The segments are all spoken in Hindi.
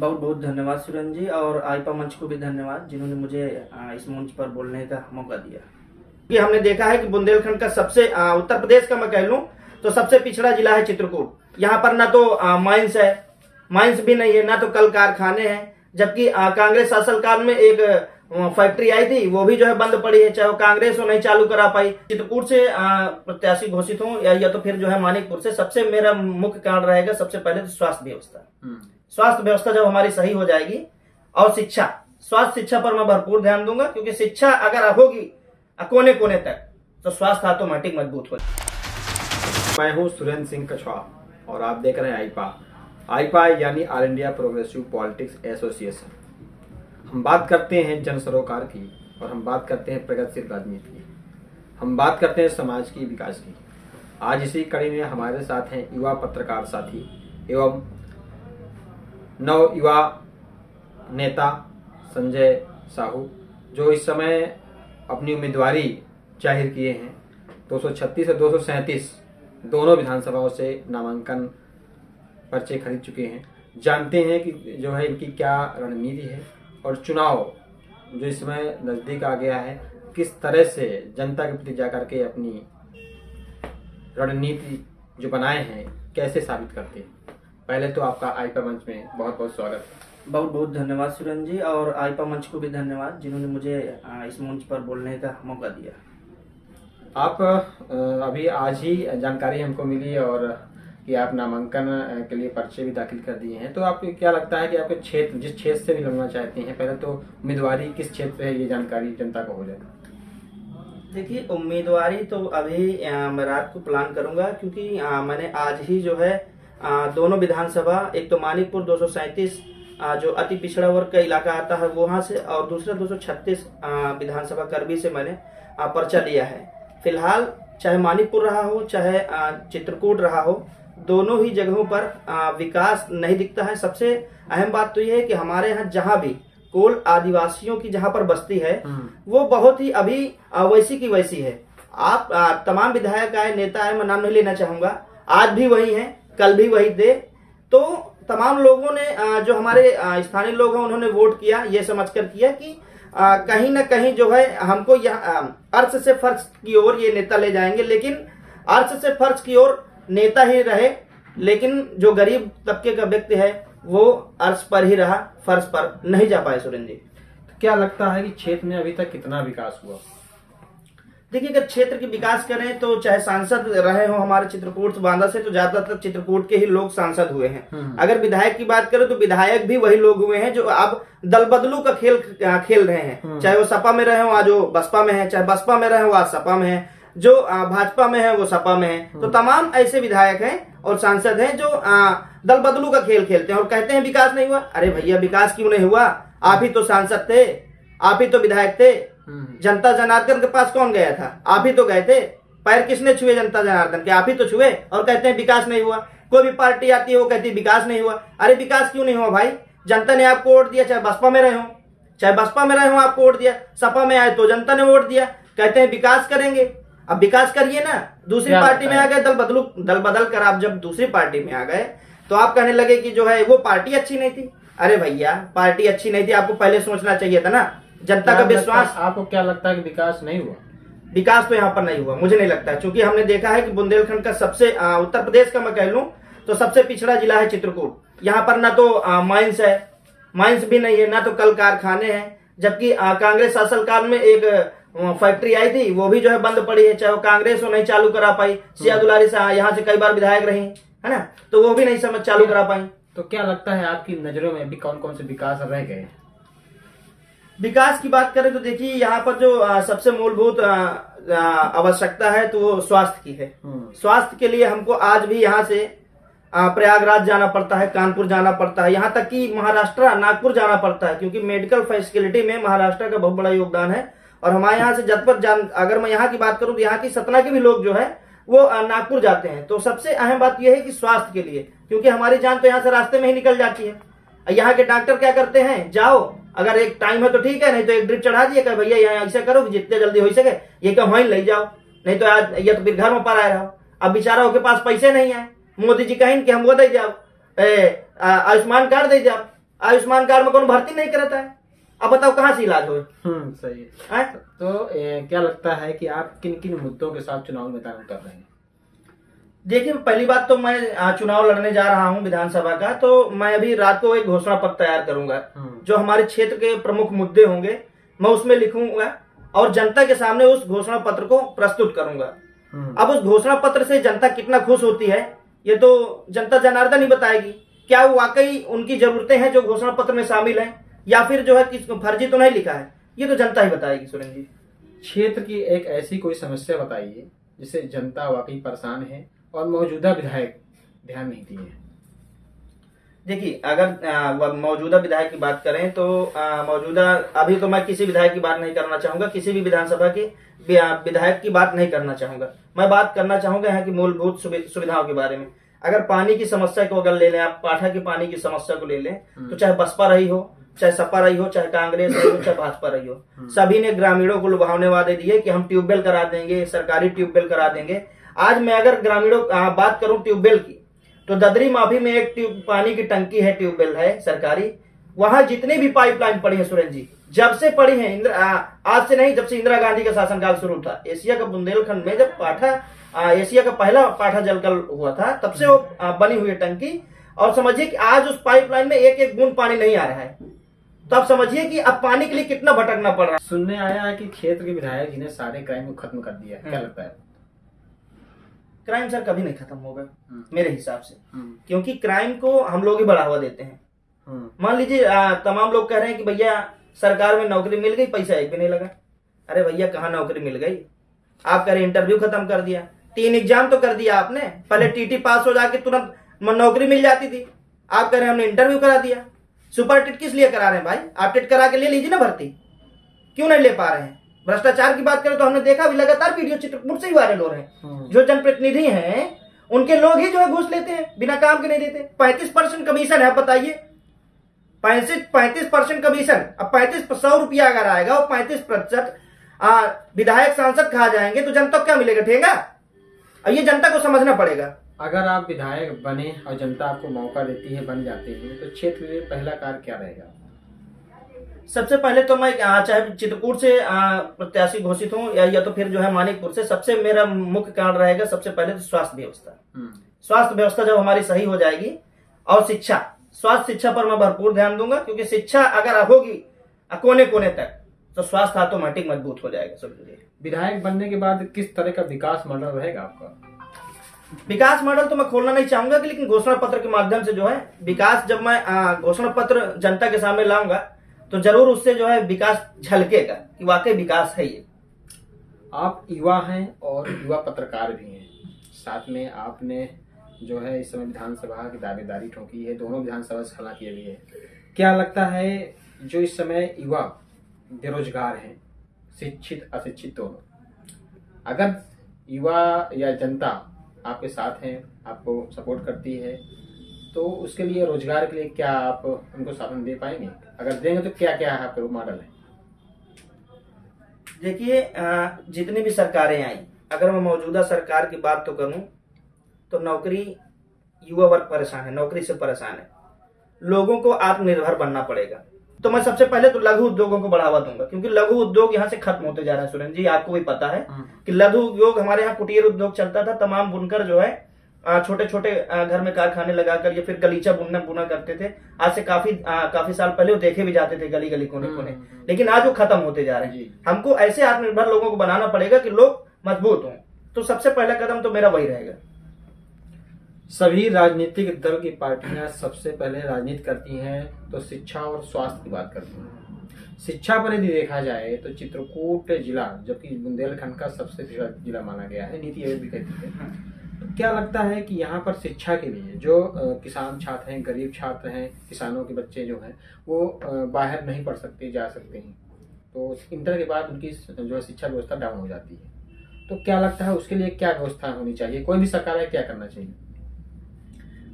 बहुत बहुत धन्यवाद सुरन जी और आईपा मंच को भी धन्यवाद जिन्होंने मुझे इस मंच पर बोलने का मौका दिया। कि हमने देखा है कि बुंदेलखंड का सबसे उत्तर प्रदेश का मैं कह लूँ तो सबसे पिछड़ा जिला है चित्रकूट। यहाँ पर ना तो माइंस है माइंस भी नहीं है ना तो कल कारखाने हैं जबकि कांग्रेस शासन काल में एक फैक्ट्री आई थी वो भी जो है बंद पड़ी है चाहे वो कांग्रेस हो नहीं चालू करा पाई। चित्रकूट से प्रत्याशी घोषित हूँ या, या तो फिर जो है मानिकपुर से सबसे मेरा मुख्य कारण रहेगा सबसे पहले तो स्वास्थ्य व्यवस्था। स्वास्थ्य व्यवस्था जब हमारी सही हो जाएगी और शिक्षा, स्वास्थ्य शिक्षा पर मैं भरपूर ध्यान दूँगा, क्योंकि शिक्षा अगर होगी कोने कोने तक तो स्वास्थ्य ऑटोमेटिक मज़बूत हो मैं हूँ सुरेंद्र सिंह कछवा, और आप देख रहे हैं आईपा। आईपा यानी all India progressive politics association. हम बात करते हैं जन सरोकार की, और हम बात करते हैं प्रगतिशील राजनीति की। हम बात करते हैं समाज की विकास की। आज इसी कड़ी में हमारे साथ हैं युवा पत्रकार साथी एवं नव युवा नेता संजय साहू, जो इस समय अपनी उम्मीदवारी ज़ाहिर किए हैं। 236 और 237 दोनों विधानसभाओं से नामांकन पर्चे खरीद चुके हैं। जानते हैं कि जो है इनकी क्या रणनीति है और चुनाव जो इस समय नज़दीक आ गया है, किस तरह से जनता के प्रति जाकर के अपनी रणनीति जो बनाए हैं, कैसे साबित करते हैं? पहले तो आपका आईपा मंच में बहुत बहुत स्वागत। है बहुत बहुत धन्यवाद सुरन जी और आईपा मंच को भी धन्यवाद जिन्होंने मुझे इस मंच पर बोलने का मौका दिया। आप अभी आज ही जानकारी हमको मिली और कि आप नामांकन के लिए पर्चे भी दाखिल कर दिए हैं। तो आपको क्या लगता है कि आपके क्षेत्र जिस क्षेत्र से भी लड़ना चाहते हैं पहले तो उम्मीदवारी किस क्षेत्र से है ये जानकारी जनता को हो जाए। देखिए उम्मीदवारी तो अभी मैं रात को प्लान करूँगा क्योंकि मैंने आज ही जो है दोनों विधानसभा एक तो मानिकपुर दो सौ सैंतीस जो अति पिछड़ा वर्ग का इलाका आता है वहाँ से और दूसरा दो सौ छत्तीस विधानसभा करबी से मैंने पर्चा लिया है। फ़िलहाल चाहे मानिकपुर रहा हो चाहे चित्रकूट रहा हो दोनों ही जगहों पर विकास नहीं दिखता है। सबसे अहम बात तो यह है कि हमारे यहाँ जहाँ भी कोल आदिवासियों की जहाँ पर बस्ती है वो बहुत ही अभी वैसी की वैसी है। आप तमाम विधायक आए नेता आए मैं नाम नहीं लेना चाहूँगा। आज भी वही हैं। कल भी वही थे। तो तमाम लोगों ने जो हमारे स्थानीय लोग हैं, उन्होंने वोट किया, ये समझकर किया कि कहीं ना कहीं जो है, हमको यह अर्थ से फर्श की ओर ये नेता ले जाएँगे, लेकिन अर्थ से फर्श की ओर नेता ही रहे, लेकिन जो गरीब तबके का व्यक्ति है, वो अर्थ पर ही रहा फर्श पर नहीं जा पाए, सुरेंद्र जी। तो क्या लगता है कि क्षेत्र में अभी तक कितना विकास हुआ? देखिए अगर क्षेत्र की विकास करें तो चाहे सांसद रहे हो हमारे चित्रकूट बांदा से तो ज़्यादातर चित्रकूट के ही लोग सांसद हुए हैं। अगर विधायक की बात करें तो विधायक भी वही लोग हुए हैं जो अब दल बदलू का खेल खेल रहे हैं। चाहे वो सपा में रहे हो आज वो बसपा में है चाहे बसपा में रहे हो आज सपा में है। जो भाजपा में है वो सपा में है। तो तमाम ऐसे विधायक हैं और सांसद हैं जो दल बदलू का खेल खेलते हैं और कहते हैं विकास नहीं हुआ। अरे भैया विकास क्यों नहीं हुआ? आप ही तो सांसद थे आप ही तो विधायक थे। जनता जनार्दन के पास कौन गया था? आप ही तो गए थे। पैर किसने छुए जनता जनार्दन के? आप ही तो छुए और कहते हैं विकास नहीं हुआ। कोई भी पार्टी आती है वो कहती है विकास नहीं हुआ। अरे विकास क्यों नहीं हुआ भाई? जनता ने आपको वोट दिया चाहे बसपा में रहे हो। चाहे बसपा में रहे हो आपको वोट दिया। सपा में आए तो जनता ने वोट दिया। कहते हैं विकास करेंगे। अब विकास करिए ना। दूसरी पार्टी में आ गए दल बदलू दल बदल कर आप जब दूसरी पार्टी में आ गए तो आप कहने लगे कि जो है वो पार्टी अच्छी नहीं थी। अरे भैया पार्टी अच्छी नहीं थी आपको पहले सोचना चाहिए था ना। जनता का विश्वास आपको क्या लगता है कि विकास नहीं हुआ? विकास तो यहाँ पर नहीं हुआ मुझे नहीं लगता। क्योंकि हमने देखा है कि बुंदेलखंड का सबसे आ, उत्तर प्रदेश का मैं कह लूँ तो सबसे पिछड़ा जिला है चित्रकूट। यहाँ पर ना तो माइंस है माइंस भी नहीं है ना तो कल कारखाने हैं जबकि कांग्रेस शासनकाल में एक फैक्ट्री आई थी वो भी जो है बंद पड़ी है चाहे वो कांग्रेस हो नहीं चालू करा पाई सिया दुलारी से यहाँ से कई बार विधायक रही है ना? तो वो भी नहीं समझ चालू करा पाई। तो क्या लगता है आपकी नज़रों में भी कौन कौन से विकास रह गए? विकास की बात करें तो देखिए यहाँ पर जो आ, सबसे मूलभूत आवश्यकता है तो वो स्वास्थ्य की है। स्वास्थ्य के लिए हमको आज भी यहाँ से प्रयागराज जाना पड़ता है कानपुर जाना पड़ता है। यहाँ तक कि महाराष्ट्र नागपुर जाना पड़ता है क्योंकि मेडिकल फैसिलिटी में महाराष्ट्र का बहुत बड़ा योगदान है। और हमारे यहाँ से जतपुर जान अगर मैं यहाँ की बात करूँ तो यहाँ की सतना के भी लोग जो है वो नागपुर जाते हैं। तो सबसे अहम बात यह है कि स्वास्थ्य के लिए क्योंकि हमारी जान तो यहाँ से रास्ते में ही निकल जाती है। यहाँ के डॉक्टर क्या करते हैं? जाओ अगर एक टाइम है तो ठीक है नहीं तो एक ड्रिप चढ़ा दिए भैया यहाँ ऐसा करो जितने जल्दी हो सके ये क्या वहीं ले जाओ। नहीं तो आज ये तो फिर घर में पड़ा रहो। अब बेचारा के पास पैसे नहीं है। मोदी जी कहें कि हम वो दे जाओ। आयुष्मान कार्ड दे जाओ। आयुष्मान कार्ड में कौन भर्ती नहीं करता है? अब बताओ कहाँ से इलाज हो हम्म सही है। तो ए, क्या लगता है कि आप किन किन मुद्दों के साथ चुनाव मैदान उतर रहे हैं? देखिए पहली बात तो मैं चुनाव लड़ने जा रहा हूँ विधानसभा का तो मैं अभी रात को एक घोषणा पत्र तैयार करूँगा हम्म। जो हमारे क्षेत्र के प्रमुख मुद्दे होंगे मैं उसमें लिखूँगा और जनता के सामने उस घोषणा पत्र को प्रस्तुत करूँगा हम्म। अब उस घोषणा पत्र से जनता कितना खुश होती है ये तो जनता जनार्दन ही बताएगी क्या वाकई उनकी जरूरतें हैं जो घोषणा पत्र में शामिल हैं या फिर जो है किस फर्जी तो नहीं लिखा है ये तो जनता ही बताएगी सुरेंद्र जी क्षेत्र की एक ऐसी कोई समस्या बताइए जिससे जनता वाकई परेशान है और मौजूदा विधायक ध्यान नहीं दिए देखिए अगर मौजूदा विधायक की बात करें तो मौजूदा अभी तो मैं किसी विधायक की बात नहीं करना चाहूँगा किसी भी विधानसभा की विधायक की बात नहीं करना चाहूँगा मैं बात करना चाहूँगा यहाँ की मूलभूत सुविधाओं के बारे में अगर पानी की समस्या को अगर ले लें आप पाठा की पानी की समस्या को ले लें तो हम्म। चाहे बसपा रही हो चाहे सपा रही हो चाहे कांग्रेस रही हो चाहे भाजपा रही हो हम्म। सभी ने ग्रामीणों को लुभावने वादे दिए कि हम ट्यूबवेल करा देंगे सरकारी ट्यूबवेल करा देंगे आज मैं अगर ग्रामीणों बात करूँ ट्यूबवेल की तो ददरी माफ़ी में एक ट्यूब पानी की टंकी है ट्यूबवेल है सरकारी। वहाँ जितनी भी पाइपलाइन पड़ी है सुरेंद्र जी जब से पड़ी है इंदिरा आज से नहीं जब से इंदिरा गांधी का शासनकाल शुरू था। एशिया का बुंदेलखंड में जब पाठा एशिया का पहला पाठा जलकल हुआ था तब से वो आ, बनी हुई टंकी। और समझिए कि आज उस पाइपलाइन में एक एक बूंद पानी नहीं आ रहा है। तो आप समझिए कि अब पानी के लिए कितना भटकना पड़ रहा है। सुनने आया है कि क्षेत्र के विधायक जी ने सारे क्राइम को खत्म कर दिया क्या हम्म। लगता है? क्राइम सर कभी नहीं खत्म होगा हम्म। मेरे हिसाब से। हम्म। क्योंकि क्राइम को हम लोग ही बढ़ावा देते हैं। मान लीजिए तमाम लोग कह रहे हैं कि भैया सरकार में नौकरी मिल गई पैसा एक भी नहीं लगा। अरे भैया कहा नौकरी मिल गई? आप कह रहे इंटरव्यू खत्म कर दिया। तीन एग्ज़ाम तो कर दिया आपने। पहले टीटी पास हो जाके तुरंत नौकरी मिल जाती थी। आप कह रहे हमने इंटरव्यू करा दिया। सुपर टिट किस लिए करा रहे हैं भाई? आप टिट करा के ले लीजिए ना भर्ती। क्यों नहीं ले पा रहे हैं? भ्रष्टाचार की बात करें तो हमने देखा भी लगातार वीडियो चित्रकूट से ही वायरल हो रहे हैं। जो जनप्रतिनिधि हैं, उनके लोग ही जो है घूस लेते हैं, बिना काम के नहीं देते। पैंतीस परसेंट कमीशन है बताइए। पैंतीस पैंतीस परसेंट कमीशन। अब पैंतीस सौ रुपया अगर आएगा और पैंतीस प्रतिशत विधायक सांसद खा जाएँगे तो जनता को क्या मिलेगा, ठेगा? अब ये जनता को समझना पड़ेगा। अगर आप विधायक बने और जनता आपको मौका देती है, बन जाते हैं तो क्षेत्र में पहला कार्य क्या रहेगा? सबसे पहले तो मैं चाहे चित्रकूट से प्रत्याशी घोषित हूँ या, या तो फिर जो है मानिकपुर से सबसे मेरा मुख्य कारण रहेगा सबसे पहले तो स्वास्थ्य व्यवस्था। हम्म। स्वास्थ्य व्यवस्था जब हमारी सही हो जाएगी और शिक्षा स्वास्थ्य शिक्षा पर मैं भरपूर ध्यान दूँगा क्योंकि शिक्षा अगर होगी कोने कोने तक तो स्वास्थ्य ऑटोमेटिक मज़बूत हो जाएगा सब विधायक बनने के बाद किस तरह का विकास मॉडल रहेगा आपका? विकास मॉडल तो मैं खोलना नहीं चाहूँगा कि लेकिन घोषणा पत्र के माध्यम से जो है विकास जब मैं घोषणा पत्र जनता के सामने लाऊँगा तो ज़रूर उससे जो है विकास झलकेगा कि वाकई विकास है ये। आप युवा हैं और युवा पत्रकार भी हैं। साथ में आपने जो है इस समय विधानसभा की दावेदारी ठोकी है, दोनों विधानसभा से हालाँकि अभी है क्या लगता है जो इस समय युवा बेरोजगार हैं, शिक्षित, अशिक्षित दोनों? अगर युवा या जनता आपके साथ हैं, आपको सपोर्ट करती है तो उसके लिए रोज़गार के लिए क्या आप उनको साधन दे पाएँगे? अगर देंगे तो क्या क्या आपके मॉडल है? देखिए जितनी भी सरकारें आई अगर मैं मौजूदा सरकार की बात तो करूँ तो नौकरी युवा वर्ग परेशान है नौकरी से परेशान है। लोगों को आत्मनिर्भर बनना पड़ेगा। तो मैं सबसे पहले तो लघु उद्योगों को बढ़ावा दूँगा क्योंकि लघु उद्योग यहाँ से खत्म होते जा रहा है सुरेंद्र जी आपको भी पता है हाँ। कि लघु उद्योग हमारे यहाँ कुटीर उद्योग चलता था तमाम बुनकर जो है छोटे छोटे घर में कारखाने लगाकर या फिर गलीचा बुनना बुना करते थे। आज से काफ़ी आ, काफ़ी साल पहले वो देखे भी जाते थे गली गली कोने कोने हाँ, लेकिन आज वो खत्म होते जा रहे हैं। हमको ऐसे आत्मनिर्भर लोगों को बनाना पड़ेगा कि लोग मज़बूत हों। तो सबसे पहला कदम तो मेरा वही रहेगा। सभी राजनीतिक दल की पार्टियाँ सबसे पहले राजनीति करती हैं तो शिक्षा और स्वास्थ्य की बात करती हैं। शिक्षा पर यदि देखा जाए तो चित्रकूट जिला जबकि बुंदेलखंड का सबसे जिला माना गया है नीति आयोग भी कहती है। क्या लगता है कि यहाँ पर शिक्षा के लिए जो किसान छात्र हैं, गरीब छात्र हैं, किसानों के बच्चे जो हैं, वो बाहर नहीं पढ़ सकते, जा सकते हैं। तो इंटर के बाद उनकी जो है शिक्षा व्यवस्था डाउन हो जाती है। तो क्या लगता है उसके लिए क्या व्यवस्था होनी चाहिए? कोई भी सरकार है क्या करना चाहिए?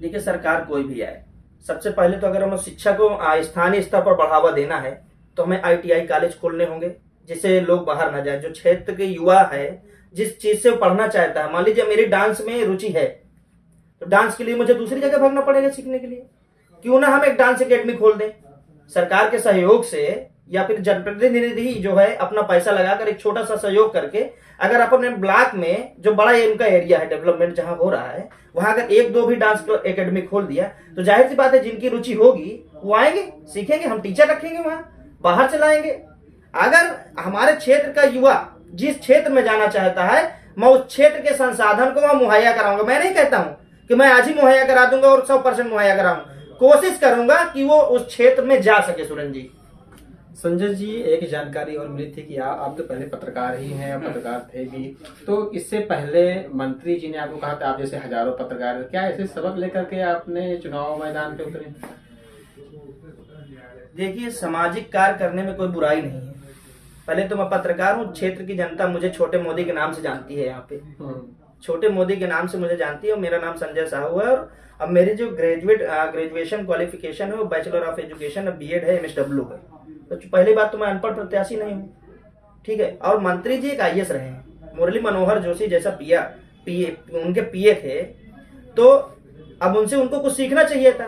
देखिए, सरकार कोई भी आए, सबसे पहले तो अगर हमें शिक्षा को स्थानीय स्तर पर बढ़ावा देना है तो हमें आईटीआई कॉलेज खोलने होंगे, जिससे लोग बाहर ना जाए। जो क्षेत्र के युवा है जिस चीज़ से वो पढ़ना चाहता है। मान लीजिए मेरी डांस में रुचि है तो डांस के लिए मुझे दूसरी जगह भागना पड़ेगा सीखने के लिए। क्यों ना हम एक डांस एकेडमी खोल दें? सरकार के सहयोग से या फिर जनप्रतिनिधि जो है अपना पैसा लगाकर एक छोटा सा सहयोग करके अगर अपने ब्लॉक में जो बड़ा इनका एरिया है डेवलपमेंट जहाँ हो रहा है, वहाँ अगर एक दो भी डांस एकेडमी खोल दिया तो ज़ाहिर सी बात है जिनकी रुचि होगी, वो आएँगे, सीखेंगे, हम टीचर रखेंगे वहाँ, बाहर चलाएँगे अगर हमारे क्षेत्र का युवा जिस क्षेत्र में जाना चाहता है मैं उस क्षेत्र के संसाधन को वहाँ मुहैया कराऊँगा। मैं नहीं कहता हूँ कि मैं आज ही मुहैया करा दूँगा और सौ परसेंट मुहैया कराऊँगा कोशिश करूँगा कि वो उस क्षेत्र में जा सके सुरेंद्र जी। संजय जी एक जानकारी और मिली थी कि आप आप तो पहले पत्रकार ही हैं पत्रकार थे भी। तो इससे पहले मंत्री जी ने आपको कहा था आप जैसे हज़ारों पत्रकार क्या ऐसे सबक लेकर के आपने चुनाव मैदान पे उतरे देखिए सामाजिक कार्य करने में कोई बुराई नहीं है। पहले तो मैं पत्रकार हूँ क्षेत्र की जनता मुझे छोटे मोदी के नाम से जानती है यहाँ पे। हम्म। छोटे मोदी के नाम से मुझे जानती है और मेरा नाम संजय साहू है और अब मेरी जो ग्रेजुएट ग्रेजुएशन क्वालिफिकेशन है वो bachelor of education B Ed है एम है। तो पहली बात तो मैं अनपढ़ प्रत्याशी नहीं हूँ। ठीक है और मंत्री जी एक आई रहे हैं। मुरली मनोहर जोशी जैसा पिया पीए उनके पीए थे। तो अब उनसे उनको कुछ सीखना चाहिए था।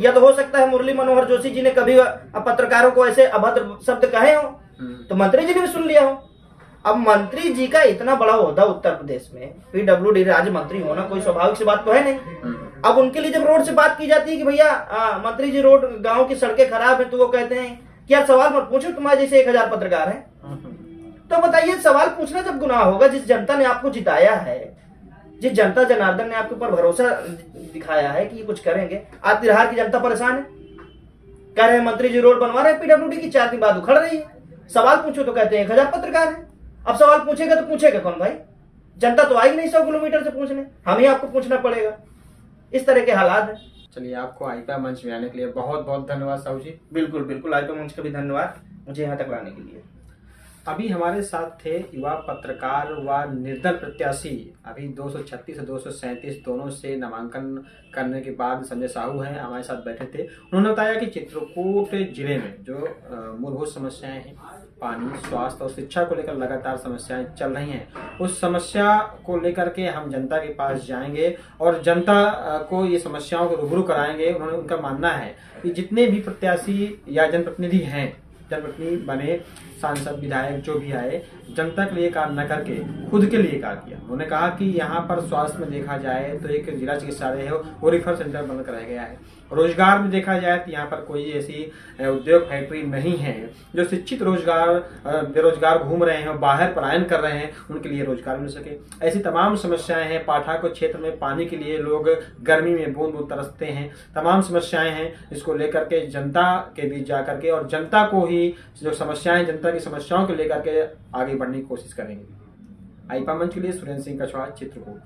या तो हो सकता है मुरली मनोहर जोशी जी ने कभी पत्रकारों को ऐसे अभद्र शब्द कहे हो। तो मंत्री जी ने भी सुन लिया हो। अब मंत्री जी का इतना बड़ा होता उत्तर प्रदेश में पीडब्ल्यू डी राज्य मंत्री होना कोई स्वाभाविक सी बात तो है नहीं। हम्म। अब उनके लिए जब रोड से बात की जाती है कि भैया मंत्री जी रोड गाँव की सड़कें खराब है तो वो कहते हैं क्या सवाल मत पूछो तुम्हारे जैसे एक हज़ार पत्रकार है। तो बताइए सवाल पूछना जब गुनाह होगा जिस जनता ने आपको जिताया है जिस जनता जनार्दन ने आपके ऊपर भरोसा दिखाया है कि ये कुछ करेंगे आज तिरहार की जनता परेशान है? कह रहे हैं मंत्री जी रोड बनवा रहे हैं पीडब्ल्यू की चार दिन बाद उखड़ रही है। सवाल पूछो तो कहते हैं एक हज़ार पत्रकार है। अब सवाल पूछेगा तो पूछेगा कौन भाई? जनता तो आएगी नहीं सौ किलोमीटर से पूछने। हमें आपको पूछना पड़ेगा। इस तरह के हालात है। चलिए, आपको आईपा मंच में आने के लिए बहुत बहुत धन्यवाद साहू जी। बिल्कुल बिल्कुल आईपा मंच का भी धन्यवाद मुझे यहाँ तक लाने के लिए। अभी हमारे साथ थे युवा पत्रकार व निर्दल प्रत्याशी। अभी 236 से 237 दोनों से नामांकन करने के बाद संजय साहू हैं, हमारे साथ बैठे थे। उन्होंने बताया कि चित्रकूट ज़िले में जो मूलभूत समस्याएँ हैं, पानी, स्वास्थ्य और शिक्षा को लेकर लगातार समस्याएँ चल रही हैं। उस समस्या को लेकर के हम जनता के पास जाएँगे और जनता को ये समस्याओं को रूबरू कराएँगे। उन्होंने, उनका मानना है कि जितने भी प्रत्याशी या जनप्रतिनिधि हैं जनप्रतिनिधि बने सांसद, विधायक, जो भी आए, जनता के लिए काम न करके, खुद के लिए काम किया। उन्होंने कहा कि यहाँ पर स्वास्थ्य में देखा जाए तो एक जिला चिकित्सालय है वो रिफर सेंटर बंद कराया गया है। रोज़गार में देखा जाए तो यहाँ पर कोई ऐसी उद्योग फैक्ट्री नहीं है। जो शिक्षित रोज़गार बेरोजगार घूम रहे हैं, बाहर पलायन कर रहे हैं, उनके लिए रोज़गार मिल सके। ऐसी तमाम समस्याएँ हैं। पाठा को क्षेत्र में पानी के लिए लोग गर्मी में बूंद बूंद तरसते हैं। तमाम समस्याएँ हैं। इसको लेकर के जनता के बीच जा करके और जनता को ही जो समस्याएँ, जनता की समस्याओं को लेकर के आगे बढ़ने की कोशिश करेंगे। आईपा मंच के लिए सुरेंद्र सिंह कछवाहा चित्रकूट।